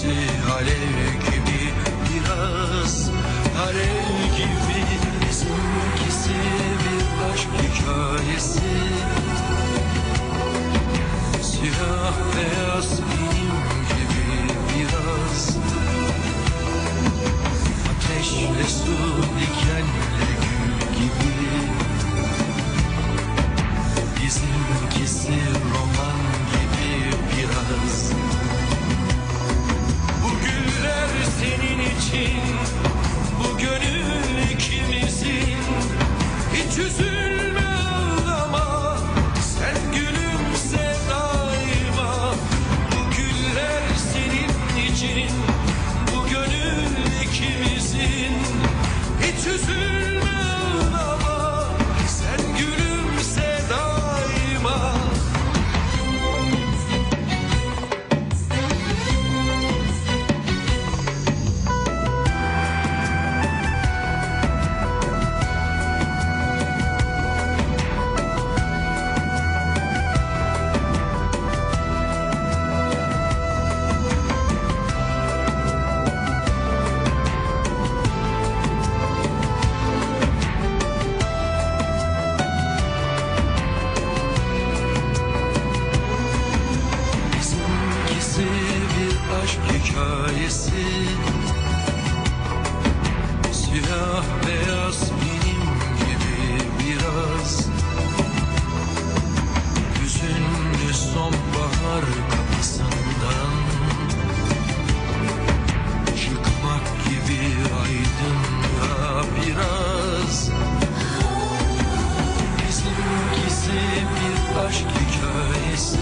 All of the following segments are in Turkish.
Bizimkisi alev gibi biraz Alev gibi bizimkisi bir aşk hikayesi. Siyah beyaz benim gibi biraz. Ateşle su sizi aşk hikayesi.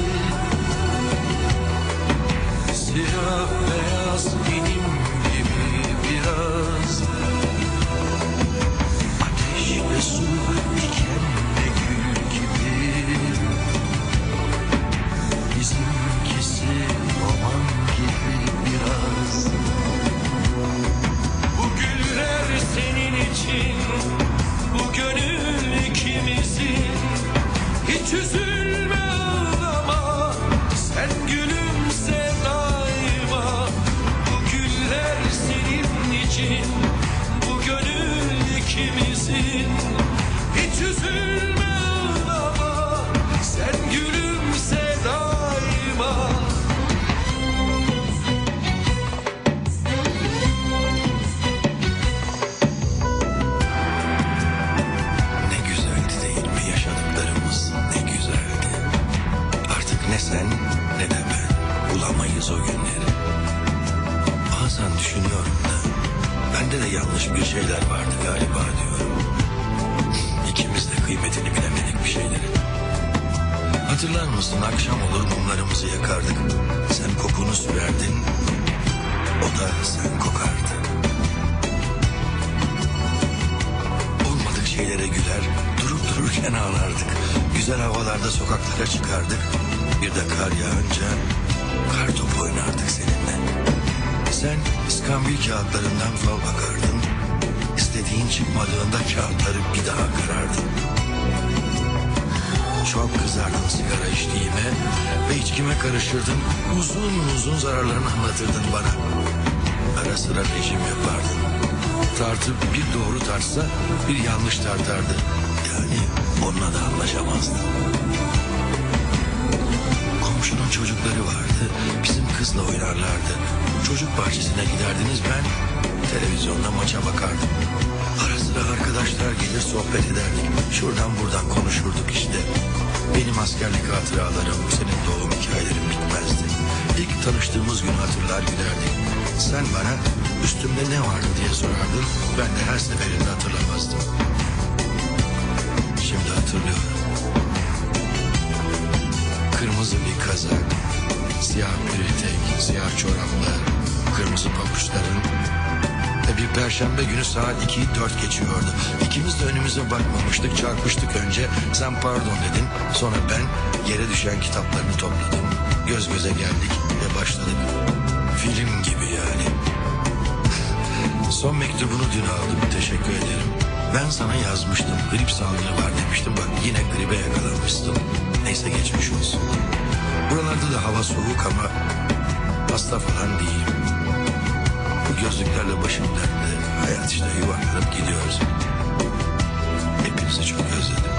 Siyah beyaz benim bir şeyler vardı galiba diyorum. İkimiz de kıymetini bilemedik bir şeylerin. Hatırlar mısın akşam olur mumlarımızı yakardık. Sen kokunu sürerdin o da sen kokardı. Olmadık şeylere güler, durup dururken ağlardık. Güzel havalarda sokaklara çıkardık. Bir de kar yağınca kar topu oynardık seninle. Sen iskambil kağıtlarından fal bakardın. İstediğin çıkmadığında kağıtları bir daha kırardın. Çok kızardın sigara içtiğime ve içkime karışırdın. Uzun uzun zararlarını anlatırdın bana. Ara sıra rejim yapardın. Tartı bir doğru tartsa bir yanlış tartardı. Yani onunla da anlaşamazdın. Komşunun çocukları vardı. Bizim kızla oynarlardı. Çocuk bahçesine giderdiniz ben televizyonda maça bakardım. Ara sıra arkadaşlar gelir sohbet ederdik. Şuradan buradan konuşurduk işte. Benim askerlik hatıralarım, senin doğum hikayelerin bitmezdi. İlk tanıştığımız günü hatırlar giderdik. Sen bana üstümde ne vardı diye sorardın. Ben de her seferinde hatırlamazdım. Şimdi hatırlıyorum. Kırmızı bir kazak, siyah bir etek, siyah çoraplar, kırmızı pabuçların e, bir perşembe günü saat 2'yi 4 geçiyordu. İkimiz de önümüze bakmamıştık, çarpıştık önce. Sen pardon dedin, sonra ben yere düşen kitaplarını topladım. Göz göze geldik ve başladık. Film gibi yani. Son mektubunu dün aldım, teşekkür ederim. Ben sana yazmıştım, grip salgını var demiştim. Bak yine gribe yakalanmıştım. Neyse geçmiş olsun. Buralarda da hava soğuk ama hasta falan değilim gözlüklerle başım dertte. Hayat işte yuvarlanıp gidiyoruz. Hepinizi çok özledim.